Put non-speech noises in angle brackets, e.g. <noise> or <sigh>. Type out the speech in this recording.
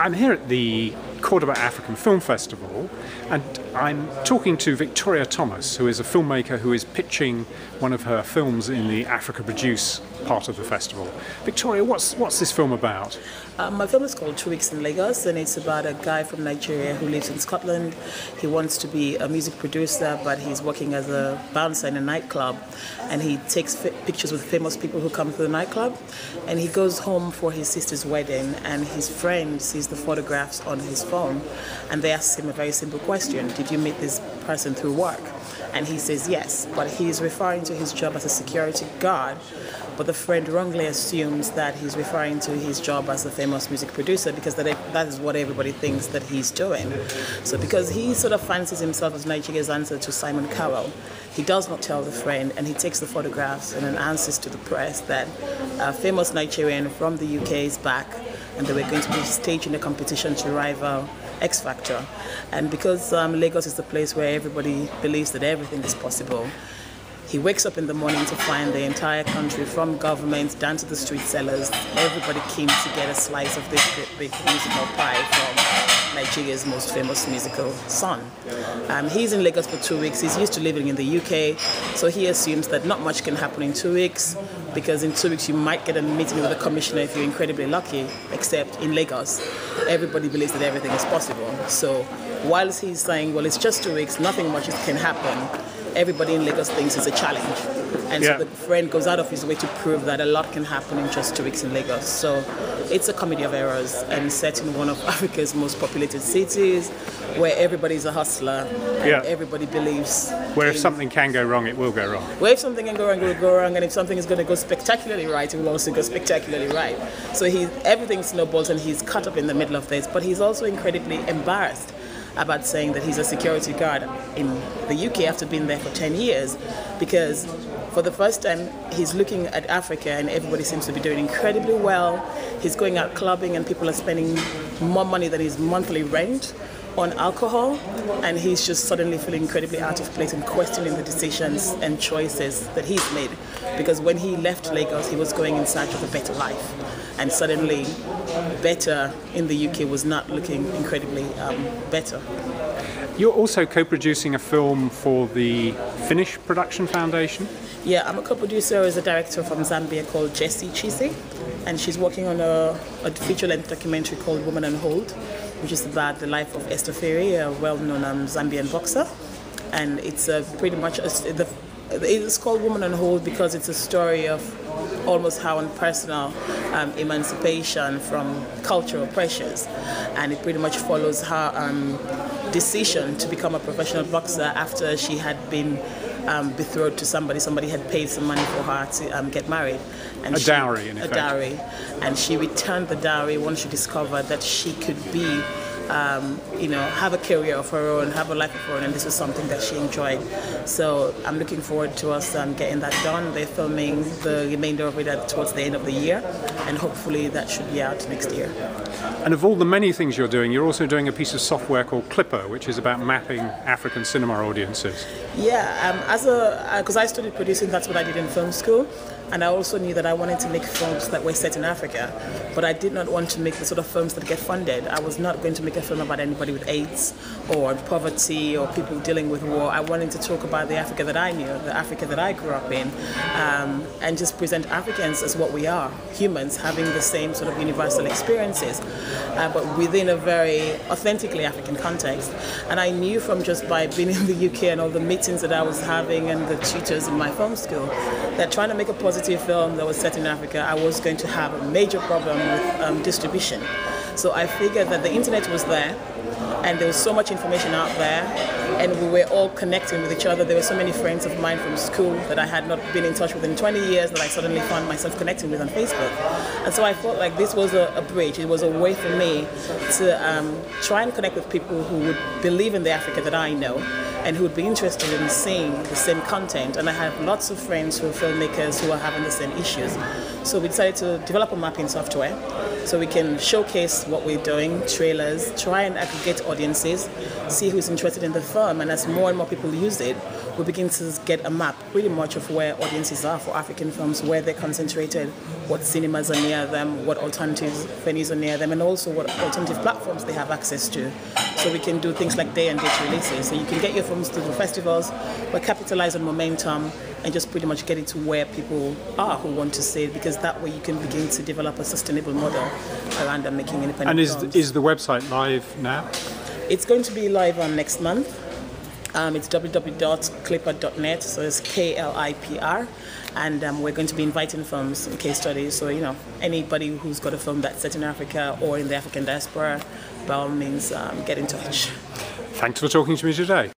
I'm here at the Cordoba African Film Festival and I'm talking to Victoria Thomas, who is a filmmaker who is pitching one of her films in the Africa Produce part of the festival. Victoria, what's, what's this film about? Um, my film is called Two Weeks in Lagos and it's about a guy from Nigeria who lives in Scotland. He wants to be a music producer but he's working as a bouncer in a nightclub and he takes pictures with famous people who come to the nightclub and he goes home for his sister's wedding and his friend sees the photographs on his phone and they ask him a very simple question Did you meet this person through work? And he says yes, but he's referring to his job as a security guard. But the friend wrongly assumes that he's referring to his job as a famous music producer because that, that is what everybody thinks that he's doing. So, because he sort of fancies himself as Nigeria's answer to Simon Cowell, he does not tell the friend and he takes the photographs and answers to the press that a famous Nigerian from the UK is back and they were going to be staging a competition to rival X Factor. And because um, Lagos is the place where everybody believes that everything is possible, he wakes up in the morning to find the entire country, from government down to the street sellers, everybody came to get a slice of this big musical pie from Nigeria's most famous musical son. Um, he's in Lagos for two weeks. He's used to living in the UK, so he assumes that not much can happen in two weeks because in two weeks you might get a meeting with the commissioner if you're incredibly lucky, except in Lagos, everybody believes that everything is possible. So whilst he's saying, well, it's just two weeks, nothing much can happen, everybody in Lagos thinks it's a challenge. And yeah. so the friend goes out of his way to prove that a lot can happen in just two weeks in Lagos. So it's a comedy of errors and set in one of <laughs> Africa's most populated cities where everybody's a hustler and yeah. everybody believes. Where if something can go wrong, it will go wrong. Where if something can go wrong, it will go wrong. And if something is going to go spectacularly right, it will also go spectacularly right. So he, everything snowballs and he's caught up in the middle of this. But he's also incredibly embarrassed about saying that he's a security guard in the UK after being there for 10 years because for the first time he's looking at Africa and everybody seems to be doing incredibly well. He's going out clubbing and people are spending more money than his monthly rent on alcohol and he's just suddenly feeling incredibly out of place and questioning the decisions and choices that he's made because when he left Lagos he was going in search of a better life and suddenly better in the UK was not looking incredibly um, better. You're also co-producing a film for the Finnish Production Foundation. Yeah, I'm a co-producer as a director from Zambia called Jessie Chisi, and she's working on a, a feature-length documentary called Woman on Hold, which is about the life of Esther Phiri, a well-known um, Zambian boxer, and it's uh, pretty much a, the, it's called Woman on Hold because it's a story of almost her own personal um, emancipation from cultural pressures. And it pretty much follows her um, decision to become a professional boxer after she had been um, betrothed to somebody. Somebody had paid some money for her to um, get married. And a she, dowry, in effect. A dowry. And she returned the dowry once she discovered that she could be um, you know, have a career of her own, have a life of her own, and this was something that she enjoyed. So I'm looking forward to us um, getting that done. They're filming the remainder of it towards the end of the year, and hopefully that should be out next year. And of all the many things you're doing, you're also doing a piece of software called Klipr, which is about mapping African cinema audiences. Yeah, um, as a because uh, I studied producing, that's what I did in film school. And I also knew that I wanted to make films that were set in Africa, but I did not want to make the sort of films that get funded. I was not going to make a film about anybody with AIDS or poverty or people dealing with war. I wanted to talk about the Africa that I knew, the Africa that I grew up in, um, and just present Africans as what we are humans having the same sort of universal experiences, uh, but within a very authentically African context. And I knew from just by being in the UK and all the meetings that I was having and the tutors in my film school that trying to make a positive film that was set in Africa, I was going to have a major problem with um, distribution. So I figured that the internet was there and there was so much information out there and we were all connecting with each other. There were so many friends of mine from school that I had not been in touch with in 20 years that I suddenly found myself connecting with on Facebook. And so I felt like this was a, a bridge. It was a way for me to um, try and connect with people who would believe in the Africa that I know and who would be interested in seeing the same content. And I have lots of friends who are filmmakers who are having the same issues. So we decided to develop a mapping software so we can showcase what we're doing, trailers, try and aggregate audiences, see who's interested in the film, and as more and more people use it, we begin to get a map pretty much of where audiences are for African films, where they're concentrated, what cinemas are near them, what alternative venues are near them, and also what alternative platforms they have access to. So we can do things like day and date releases. So you can get your films to the festivals, but capitalize on momentum and just pretty much get it to where people are who want to see it because that way you can begin to develop a sustainable model around them making independent And is, films. is the website live now? It's going to be live on next month. Um, it's www.klipr.net, so it's K L I P R, and um, we're going to be inviting films and case studies. So you know, anybody who's got a film that's set in Africa or in the African diaspora, by all means, um, get in touch. Thanks for talking to me today.